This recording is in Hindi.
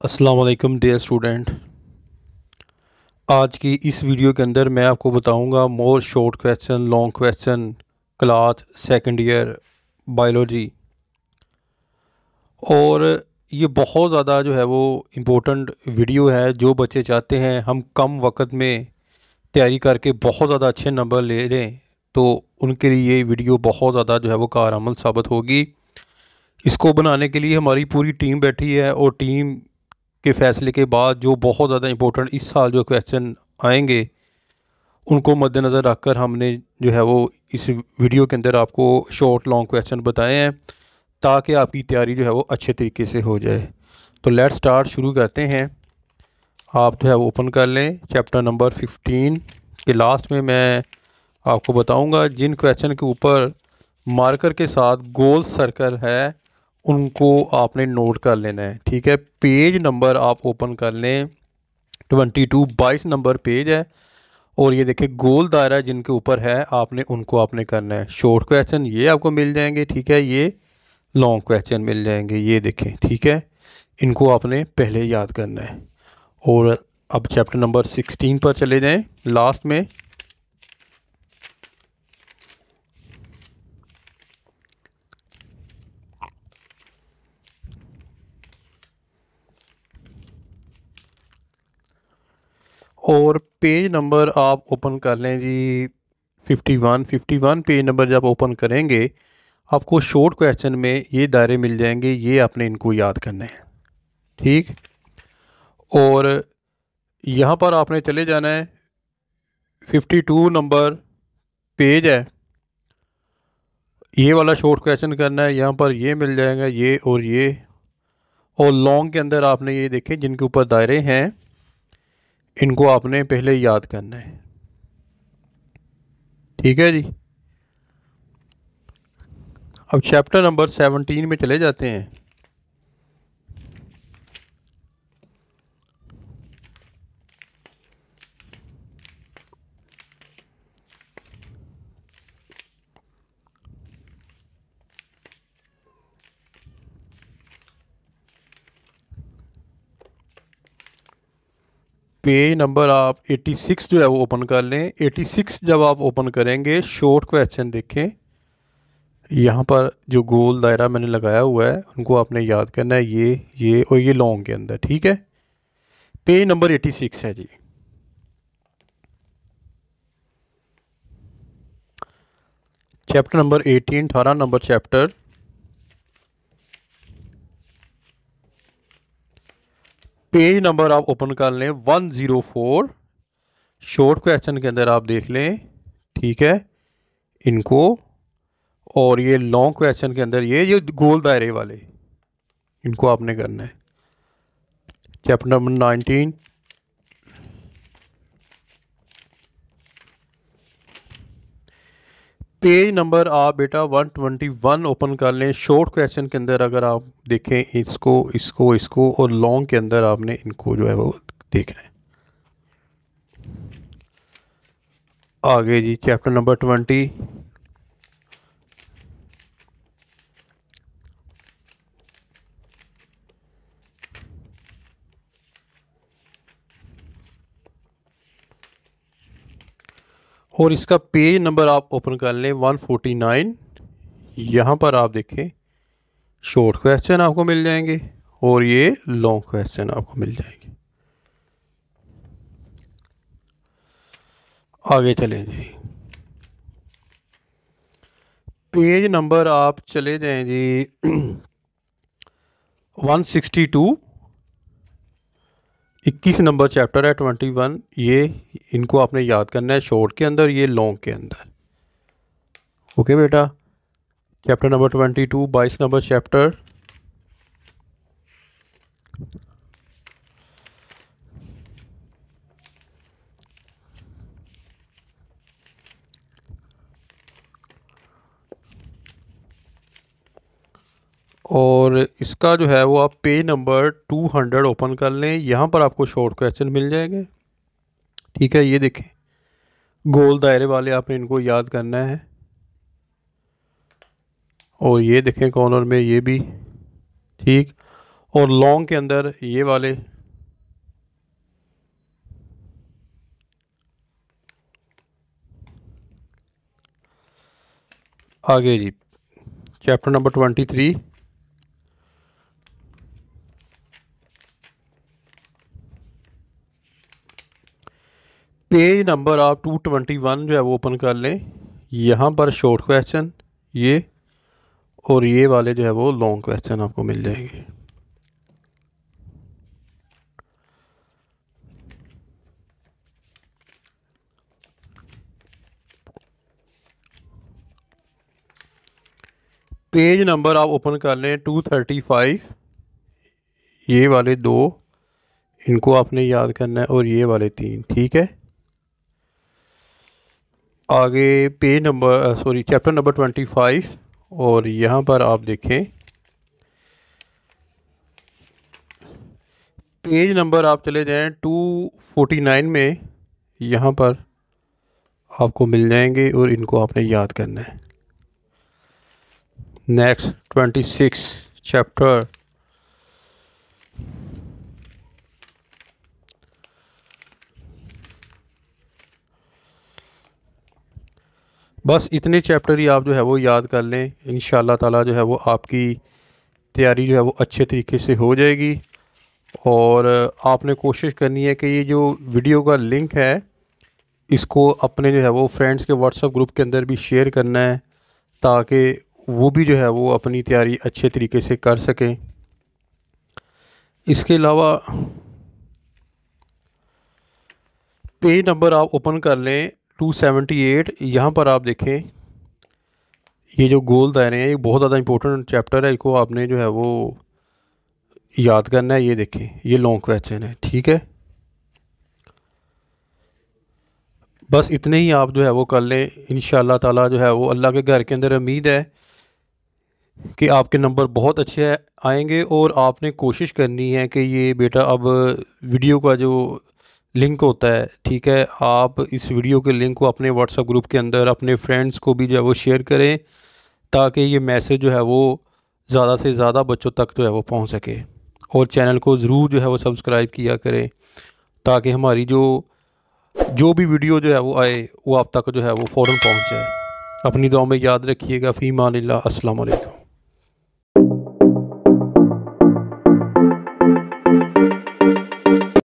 अस्सलाम डियर स्टूडेंट आज की इस वीडियो के अंदर मैं आपको बताऊँगा more short question long question class second year biology और ये बहुत ज़्यादा जो है वो इम्पोर्टेंट वीडियो है जो बच्चे चाहते हैं हम कम वक्त में तैयारी करके बहुत ज़्यादा अच्छे नंबर ले लें तो उनके लिए ये वीडियो बहुत ज़्यादा जो है वो कारमल साबित होगी। इसको बनाने के लिए हमारी पूरी टीम बैठी है और टीम के फ़ैसले के बाद जो बहुत ज़्यादा इम्पोर्टेंट इस साल जो क्वेश्चन आएँगे, उनको मद्देनज़र रखकर हमने जो है वो इस वीडियो के अंदर आपको शॉर्ट लॉन्ग क्वेश्चन बताए हैं, ताकि आपकी तैयारी जो है वो अच्छे तरीके से हो जाए। तो लेट स्टार्ट शुरू करते हैं। आप जो है ओपन कर लें। चैप्टर नंबर फिफ्टीन के लास्ट में मैं आपको बताऊँगा, जिन क्वेश्चन के ऊपर मार्कर के साथ गोल सर्कल है उनको आपने नोट कर लेना है, ठीक है? पेज नंबर आप ओपन कर लें। ट्वेंटी टू बाईस नंबर पेज है। और ये देखिए, गोल दायरा जिनके ऊपर है, आपने उनको आपने करना है। शॉर्ट क्वेश्चन ये आपको मिल जाएँगे, ठीक है? ये लॉन्ग क्वेश्चन मिल जाएँगे, ये देखें, ठीक है? इनको आपने पहले याद करना है। और अब चैप्टर नंबर सिक्सटीन पर चले जाएँ लास्ट में। और पेज नंबर आप ओपन कर लें जी fifty one fifty one page number जब ओपन करेंगे, आपको शॉर्ट क्वेश्चन में ये दायरे मिल जाएँगे, ये आपने इनको याद करने हैं। ठीक? और यहाँ पर आपने चले जाना है फिफ्टी टू नंबर पेज है। ये वाला शॉर्ट क्वेश्चन करना है, यहाँ पर ये मिल जाएगा, ये और ये। और लॉन्ग के अंदर आपने ये देखे, जिनके ऊपर दायरे हैं इनको आपने पहले याद करना है। ठीक है जी? अब चैप्टर नंबर सेवनटीन में चले जाते हैं। पेज नंबर आप 86 जो है वो ओपन कर लें। 86 जब आप ओपन करेंगे शॉर्ट क्वेश्चन देखें। यहाँ पर जो गोल दायरा मैंने लगाया हुआ है, उनको आपने याद करना है, ये ये और ये लॉन्ग के अंदर, ठीक है? पेज नंबर 86 है जी। Chapter number 18 18 number chapter page number आप ओपन कर लें, one zero four. Short question के अंदर आप देख लें, ठीक है, इनको, और ये लॉन्ग क्वेश्चन के अंदर ये जो गोल दायरे वाले, इनको आपने करना है। Chapter number nineteen page number आप बेटा 121 ओपन कर लें। शॉर्ट क्वेश्चन के अंदर अगर आप देखें, इसको इसको इसको और लॉन्ग के अंदर आपने इनको जो है वो देखना है। आगे जी, चैप्टर नंबर ट्वेंटी। और इसका पेज नंबर आप ओपन कर लें 149 यहाँ पर आप देखें शॉर्ट क्वेश्चन आपको मिल जाएँगे और ये लॉन्ग क्वेश्चन आपको मिल जाएँगे। आगे चले जी पेज नंबर आप चले जाएँ जी 162 इक्कीस नंबर चैप्टर है, ट्वेंटी वन, ये इनको आपने याद करना है शॉर्ट के अंदर, ये लॉन्ग के अंदर। ओके बेटा, चैप्टर नंबर ट्वेंटी टू, बाईस नंबर चैप्टर। और इसका जो है वो आप page number two hundred open कर लें। यहाँ पर आपको शॉर्ट क्वेश्चन मिल जाएँगे। ठीक है, ये देखें। गोल दायरे वाले आपने इनको याद करना है। और ये देखें कॉर्नर में ये भी। ठीक। और लॉन्ग के अंदर ये वाले। आगे जी। Chapter number twenty three page number आप टू ट्वेंटी वन जो है वो ओपन कर लें। यहाँ पर शॉर्ट क्वेश्चन ये और ये वाले जो है वो लॉन्ग क्वेश्चन आपको मिल जाएँगे। पेज नंबर आप ओपन कर लें टू थर्टी फाइव ये वाले दो, इनको आपने याद करना है और ये वाले तीन, ठीक है? आगे page number sorry chapter number twenty five और यहाँ पर आप देखें। पेज नंबर आप चले जाएँ टू फोर्टी नाइन में, यहाँ पर आपको मिल जाएँगे और इनको आपने याद करना है। नेक्स्ट ट्वेंटी सिक्स चैप्टर बस इतने चैप्टर ही आप जो है वो याद कर लें। इन ताला जो है वो आपकी तैयारी जो है वो अच्छे तरीके से हो जाएगी। और आपने कोशिश करनी है कि ये जो वीडियो का लिंक है, इसको अपने जो है वो फ्रेंड्स के व्हाट्सएप ग्रुप के अंदर भी शेयर करना है, ताकि वो भी जो है वो अपनी तैयारी अच्छे तरीके से कर सकें। इसके अलावा पेज नंबर आप ओपन कर लें। 278 यहाँ पर आप देखें, ये जो गोल दायरे हैं, ये बहुत ज़्यादा इंपॉर्टेंट चैप्टर है, इसको आपने जो है वो याद करना है, ये देखें, ये लॉन्ग क्वेश्चन है, ठीक है? बस इतने ही आप जो है वो कर लें इन ताला जो है वो अल्लाह के घर के अंदर उम्मीद है कि आपके नंबर बहुत अच्छे आएँगे और आपने कोशिश करनी है कि ये बेटा अब वीडियो का जो लिंक होता है, ठीक है? आप इस वीडियो के लिंक को अपने व्हाट्सएप ग्रुप के अंदर अपने फ्रेंड्स को भी जो है वो शेयर करें, ताकि ये मैसेज जो है वो ज़्यादा से ज़्यादा बच्चों तक जो है वो पहुँच सके। और चैनल को ज़रूर जो है वो सब्सक्राइब किया करें, ताकि हमारी जो जो भी वीडियो जो है वो आए, वो आप तक जो है वो फ़ौर पहुँच जाए। अपनी दुआ में याद रखिएगा। फ़ीमान अल्लाम